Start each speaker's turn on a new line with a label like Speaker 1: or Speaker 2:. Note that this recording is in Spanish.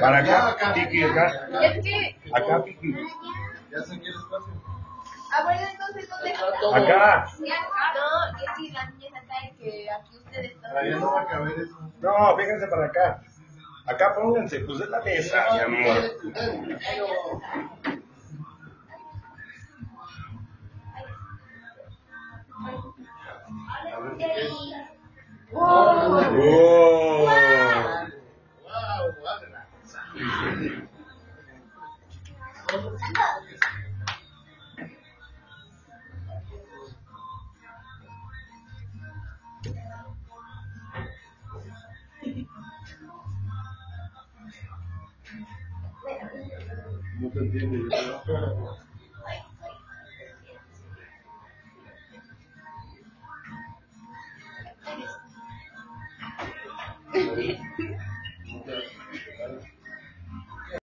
Speaker 1: Para acá, Kiki, acá.
Speaker 2: Es que,
Speaker 1: Acá, Kiki.
Speaker 3: Ya se quiere espacio.
Speaker 2: ah, bueno, entonces, ¿dónde está?
Speaker 1: Acá.
Speaker 2: No, es que la niña sabe que aquí ustedes están.
Speaker 3: No va a caber eso.
Speaker 1: No, fíjense para acá. Acá pónganse, pues es la mesa, mi amor. Oh.
Speaker 3: No te